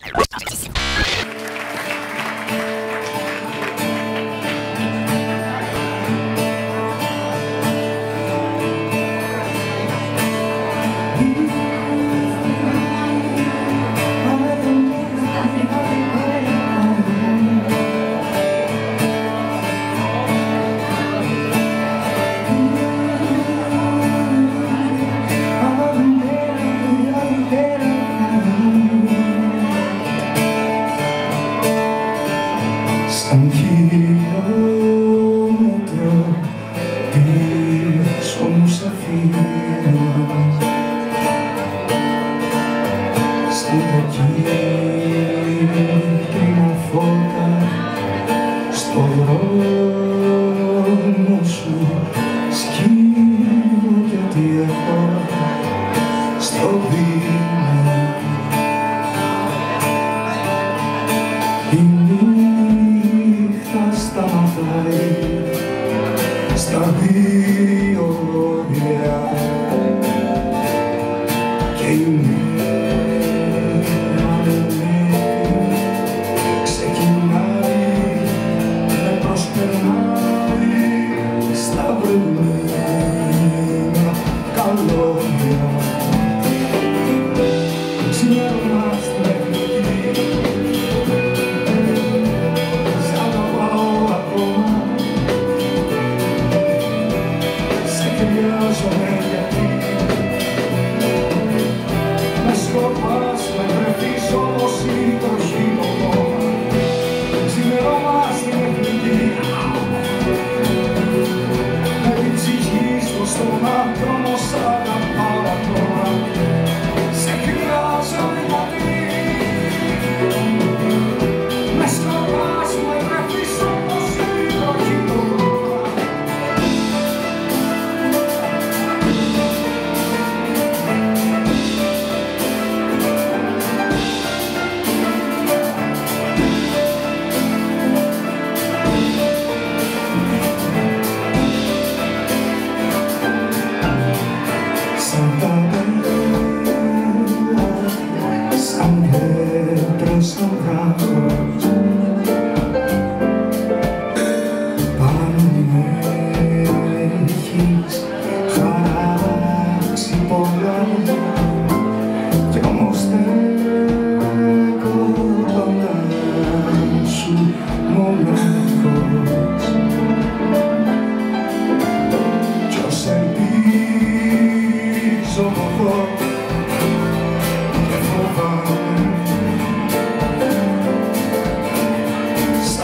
I was in Ο δρόμος μου σκύνει Somewhere, somewhere, somewhere.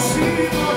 assim